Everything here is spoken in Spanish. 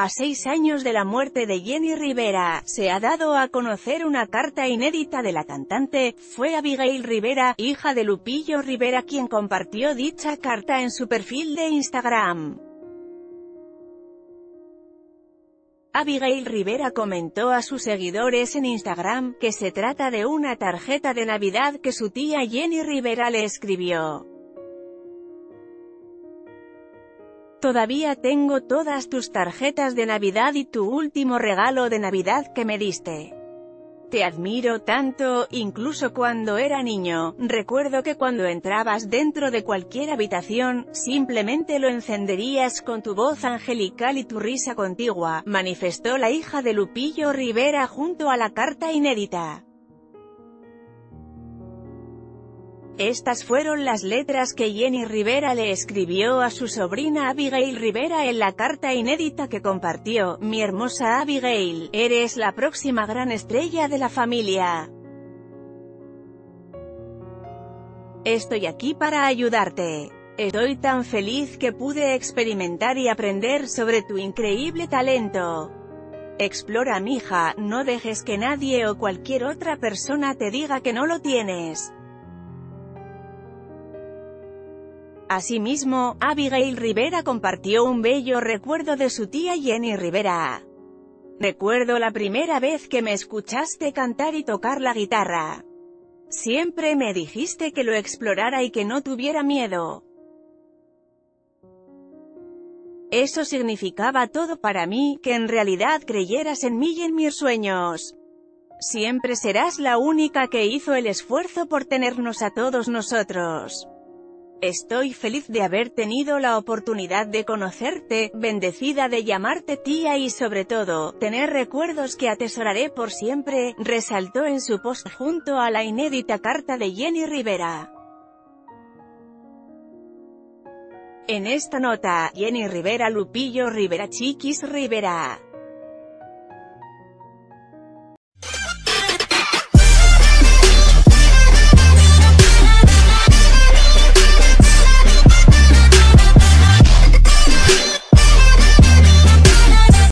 A seis años de la muerte de Jenny Rivera, se ha dado a conocer una carta inédita de la cantante, fue Abigail Rivera, hija de Lupillo Rivera quien compartió dicha carta en su perfil de Instagram. Abigail Rivera comentó a sus seguidores en Instagram, que se trata de una tarjeta de Navidad que su tía Jenny Rivera le escribió. Todavía tengo todas tus tarjetas de Navidad y tu último regalo de Navidad que me diste. Te admiro tanto, incluso cuando era niño, recuerdo que cuando entrabas dentro de cualquier habitación, simplemente lo encenderías con tu voz angelical y tu risa contigua, manifestó la hija de Lupillo Rivera junto a la carta inédita. Estas fueron las letras que Jenny Rivera le escribió a su sobrina Abigail Rivera en la carta inédita que compartió, mi hermosa Abigail, eres la próxima gran estrella de la familia. Estoy aquí para ayudarte. Estoy tan feliz que pude experimentar y aprender sobre tu increíble talento. Explora mija, no dejes que nadie o cualquier otra persona te diga que no lo tienes. Asimismo, Abigail Rivera compartió un bello recuerdo de su tía Jenny Rivera. Recuerdo la primera vez que me escuchaste cantar y tocar la guitarra. Siempre me dijiste que lo explorara y que no tuviera miedo. Eso significaba todo para mí, que en realidad creyeras en mí y en mis sueños. Siempre serás la única que hizo el esfuerzo por tenernos a todos nosotros. Estoy feliz de haber tenido la oportunidad de conocerte, bendecida de llamarte tía y sobre todo, tener recuerdos que atesoraré por siempre, resaltó en su post junto a la inédita carta de Jenny Rivera. En esta nota, Jenny Rivera Lupillo Rivera Chiquis Rivera